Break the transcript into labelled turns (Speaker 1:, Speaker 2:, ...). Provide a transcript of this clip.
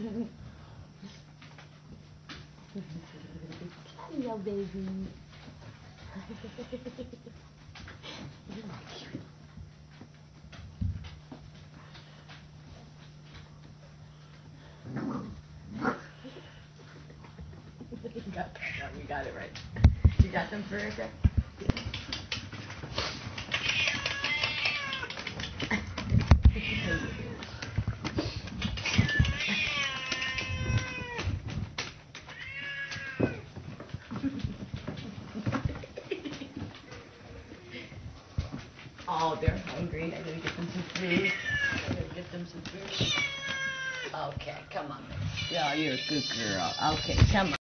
Speaker 1: Hello, baby. you got. We got it right. You got them, for Veronica? Oh, they're hungry. I gotta get them some food. I gotta get them some food. Okay, come on. Yeah, you're a good girl. Okay, come on.